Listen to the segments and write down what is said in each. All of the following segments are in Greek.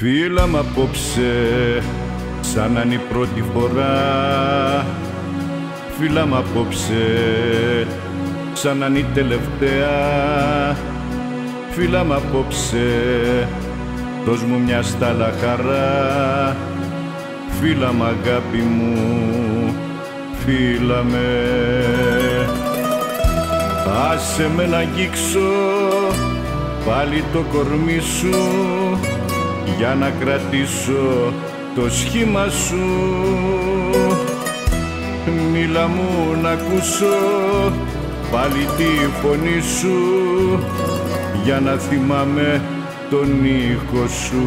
Φίλα μ' απόψε σαν να είναι η πρώτη φορά. Φίλα μ' απόψε σαν να είναι η τελευταία. Φίλα μ' απόψε δώσ' μου μια στάλα χαρά. Φίλα μ' αγάπη μου, φίλα με. Άσε με να αγγίξω πάλι το κορμί σου για να κρατήσω το σχήμα σου. Μίλα μου να ακούσω πάλι τη φωνή σου. Για να θυμάμαι τον ήχο σου.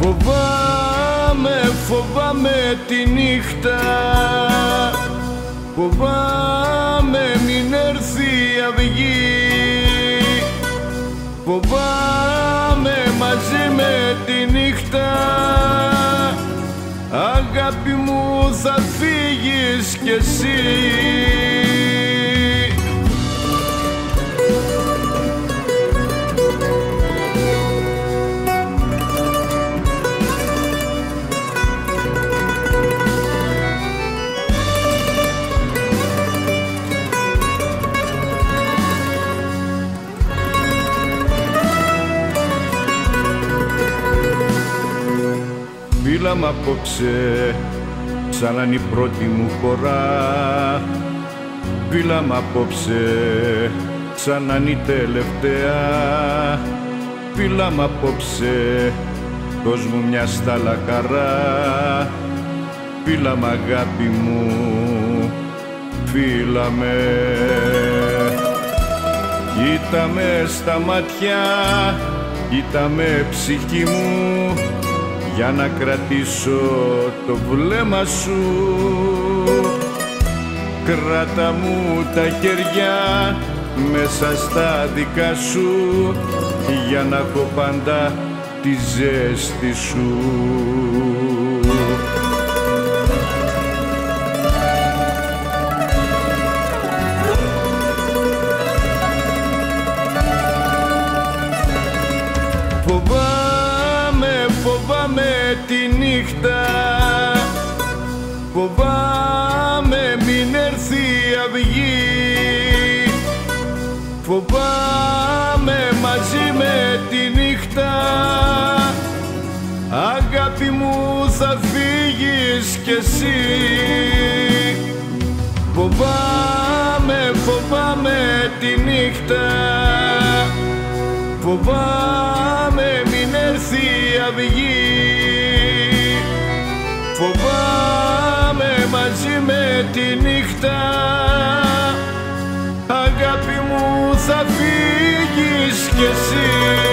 Φοβάμαι, φοβάμαι τη νύχτα. Φοβάμαι μην έρθει η αυγή. Φοβάμαι μαζί με τη νύχτα. Αγάπη μου θα φύγεις κι εσύ Φίλα μ' απόψε σαν να είναι η πρώτη μου φορά. Φίλα μ' απόψε σαν να είναι η τελευταία. Φίλα μ' απόψε δώσ' μου μια στάλα χαρά Φίλα μ' αγάπη μου, φίλα με. Κοίτα με στα μάτια, κοίτα με ψυχή μου για να κρατήσω το βλέμμα σου. Κράτα μου τα χέρια μέσα στα δικά σου για να έχω πάντα τη ζέστη σου Φοβάμαι, φοβάμαι τη νύχτα. Φοβάμαι μην έρθει η αυγή. Φοβάμαι μαζί με τη νύχτα. Αγάπη μου θα φύγεις κι εσύ. Φοβάμαι, φοβάμαι τη νύχτα. Φοβάμαι μην έρθει η αυγή τη νύχτα. Αγάπη μου θα φύγεις κι εσύ